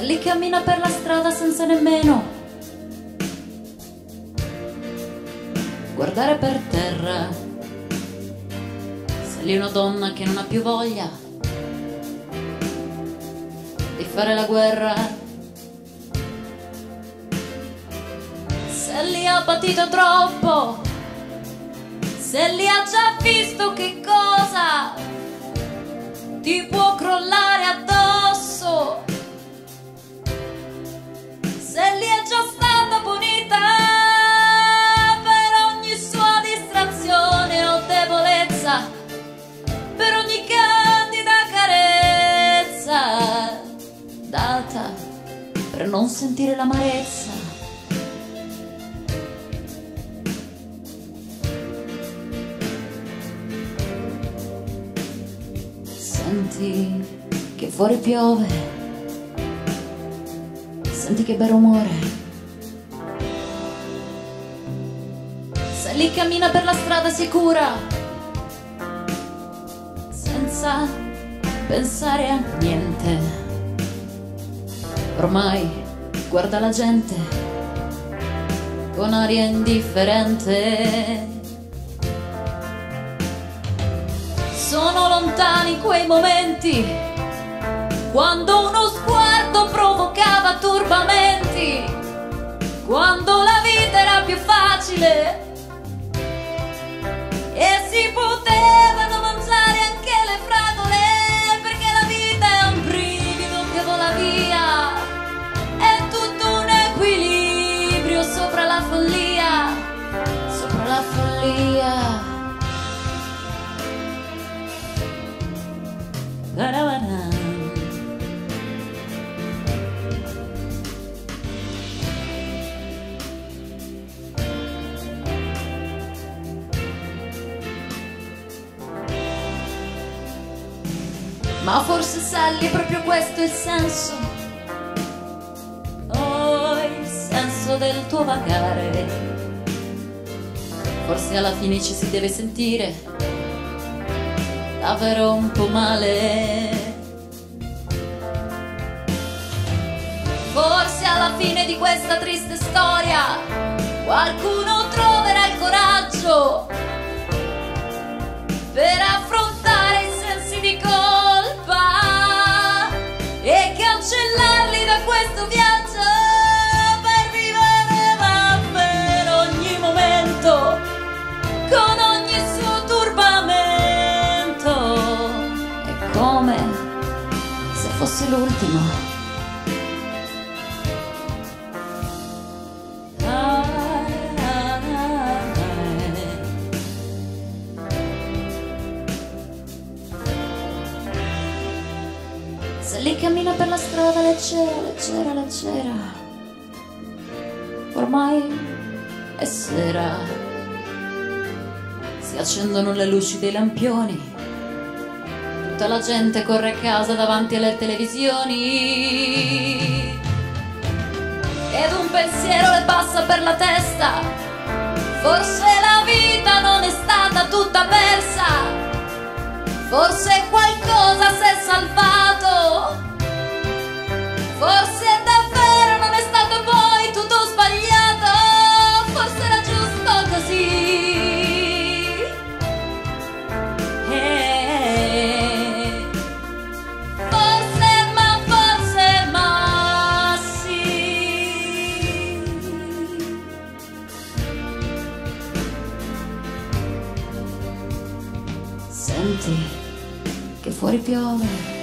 lì cammina per la strada senza nemmeno guardare per terra. Se lì una donna che non ha più voglia di fare la guerra. Se lì ha patito troppo, se lì ha già visto che cosa ti può crollare addosso. Non sentire l'amarezza. Senti che fuori piove, senti che bel rumore. Se lì cammina per la strada sicura, senza pensare a niente. Ormai guarda la gente con aria indifferente. Sono lontani quei momenti quando uno sguardo provocava turbamenti, quando la vita era più facile Ba-da-ba-da. Ma forse Sally proprio questo il senso. Oh, il senso del tuo vagare. Forse alla fine ci si deve sentire davvero un po' male. Forse alla fine di questa triste storia qualcuno troverà il coraggio fosse l'ultimo. Se lì cammina per la strada leggera, leggera, leggera. Ormai è sera. Si accendono le luci dei lampioni. Tutta la gente corre a casa davanti alle televisioni. Ed un pensiero le passa per la testa. Senti che fuori piove.